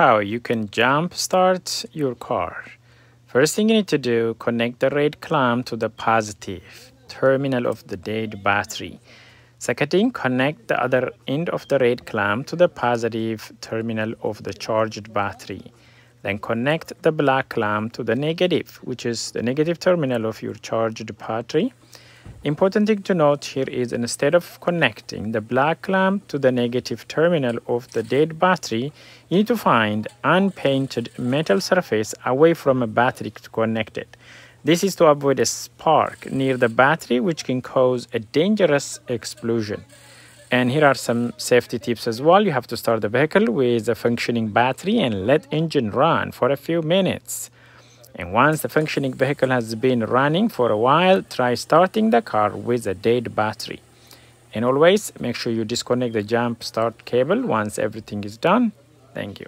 how you can jump start your car. First thing you need to do, connect the red clamp to the positive terminal of the dead battery. Second thing, connect the other end of the red clamp to the positive terminal of the charged battery. Then connect the black clamp to the negative, which is the negative terminal of your charged battery. Important thing to note here is instead of connecting the black clamp to the negative terminal of the dead battery, you need to find unpainted metal surface away from a battery to connect it. This is to avoid a spark near the battery which can cause a dangerous explosion. And here are some safety tips as well. You have to start the vehicle with a functioning battery and let engine run for a few minutes. And once the functioning vehicle has been running for a while, try starting the car with a dead battery. And always make sure you disconnect the jump start cable once everything is done. Thank you.